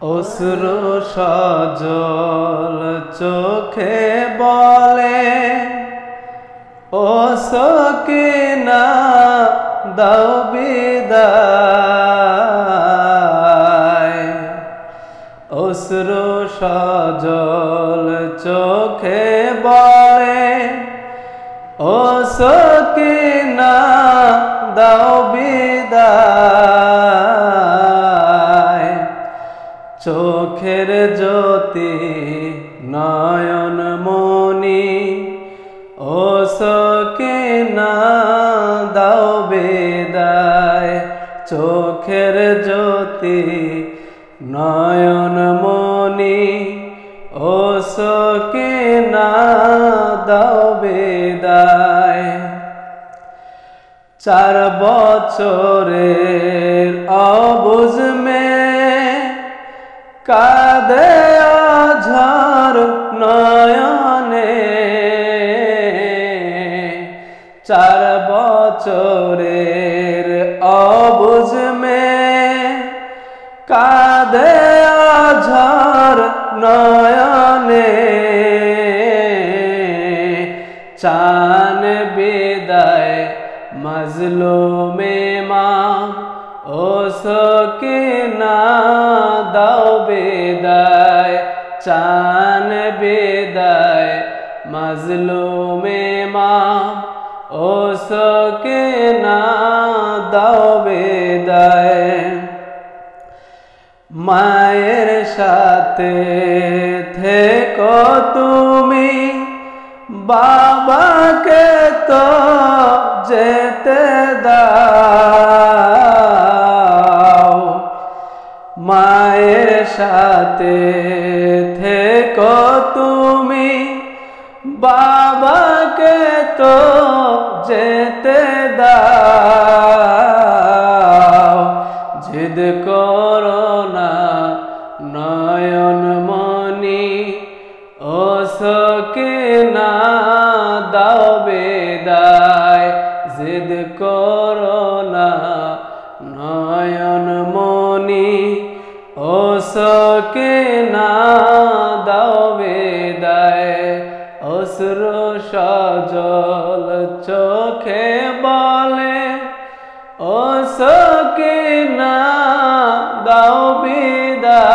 অশ্রু সজল চোখে বলে, ও সকিনা, দাও বিদায়। অশ্রু সজল চোখে বলে, ও সকিনা, দাও বিদায়। চোখের জ্যোতি নয়ন মনি ও সকিনা দাও বিদায়, চোখের জ্যোতি নয়ন মনি ও সকিনা দাও বিদায়। চার বছরের অবুজ মে কাদে ঝড় নয়নে। চার বছরের অবুজ মে কাদে ঝড় নয়নে। চান বিদায় মজলুমে মা, ও সকিনা চান বিদায় মজলুমে মা ও সকিনা দাও বিদায়। মায়ের সাথে থেকো তুমি, বাবাকে তো যেতে দাও। মায়ের সাথে বাবাকে তো যেতে দাও। জিদ করো না, নয়ন মনি ও সকিনা দাও বেদায়। জিদ করো না, নয়ন মনি ও সকিনা অশ্র সজল চোখে বলে, ও সকিনা, দাও বিদায়।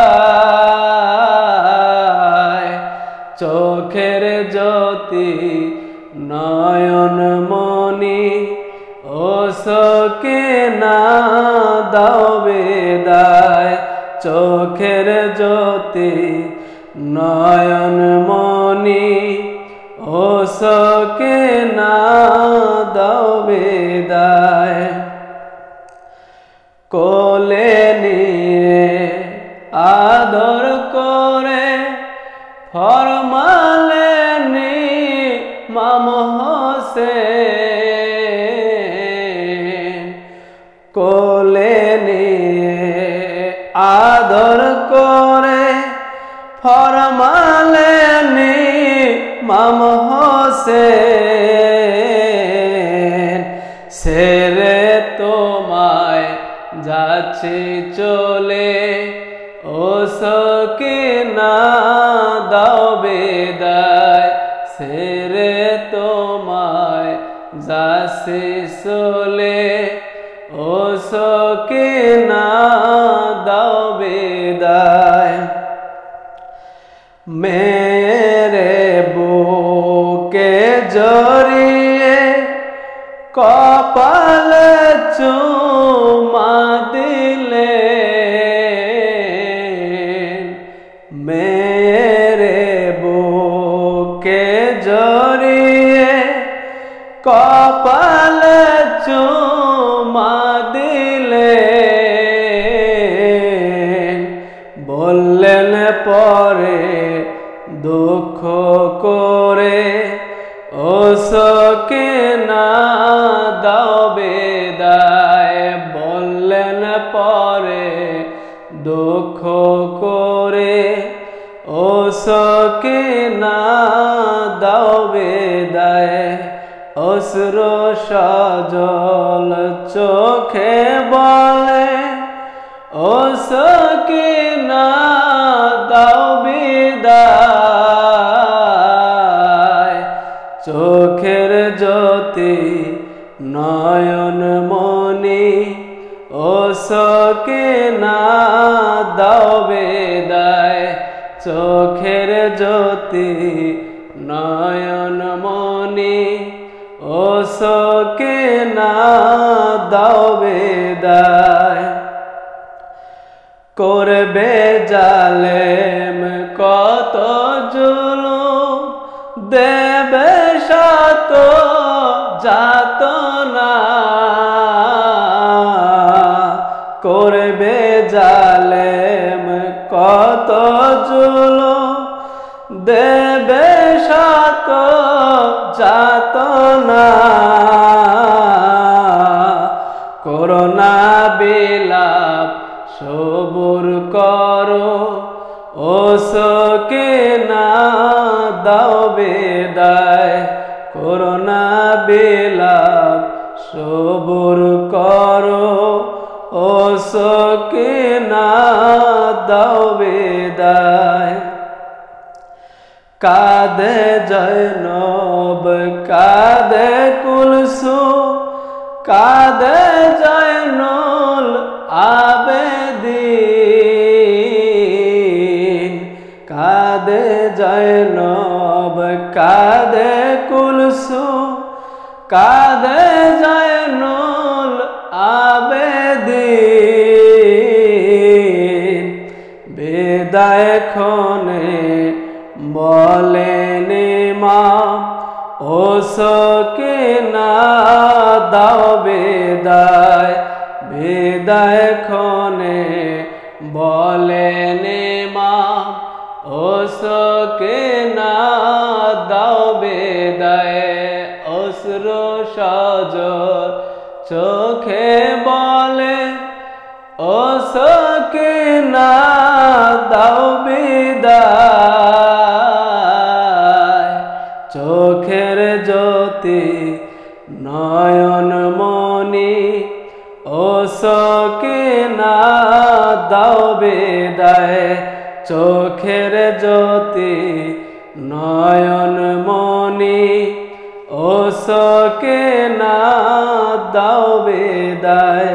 চোখের জ্যোতি নয়ন মনি ও সকিনা, দাও বিদায়। চোখের জ্যোতি নয়ন মনি ও সকিনা দাও বিদায়। কোলে নিয়ে আদর করে ফরমালে নি মাম হোসেন। কোলে নিয়ে আদর করে ফরমালে নি মাম হোসেন সেরে তোমায় যাচ্ছে চলে। ও সকিনা দাও বেদায়। সেরে তোমায় যাচ্ছে চলে। ও সকিনা দাও বেদায়। মেরে জড়িয়ে কপাল চুমা দিলে মেরে বুকে জড়িয়ে কপাল চুমা দিলে বললেন পরে দুঃখ করে সকে না দাও বেদায়, বললেন পরে দুঃখ করে ও সকে না দাও বেদায় অসুর সজল চোখে বলে ও সকে না দাও বেদায়, চোখ জ্যোতি নয়ন মনে ও সকে না দাবে দায় চোখের জ্যোতি নয়ন মনে ও সকে না দাবে দায় করবে জালে যাত না করবে জালেম কত জুল দেবে সাত যাত বিলাপ সবুর করো, ও সকে না দাও বেদায়। কাদে জয়নব কাদে কুলসু, কাদে জয়নুল আবেদিন। কাদে জয়নব কাদে কুলসু কাদে জয়নুল আবেদিন। বেদায় খনে বলেন মা ও সকে না দাও বেদায়। বেদায় খনে বলেন মা ও সকে না দাও বিদায়। চোখের জ্যোতি নয়ন মনি ও সকে না দাও বেদায়। চোখের জ্যোতি নয়ন মনি ও সকে না দাও বেদায়।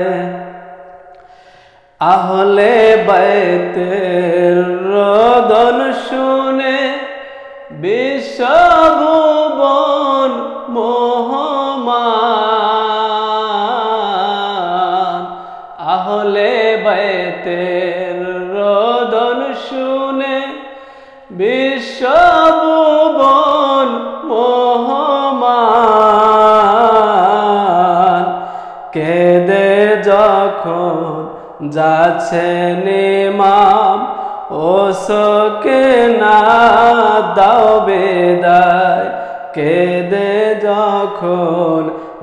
আহলে বাইতের রোদন শুনে বিশ্বভুবন মোহমান। আহলে বাইতের রোদন শুনে বিশ্বভুবন যাচ্ছেন মাম ও সকে না দাও বেদায়। কেদে যখন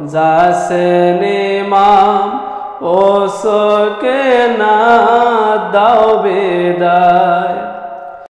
যাচ্ছেন মাম ও না দাও বেদায়।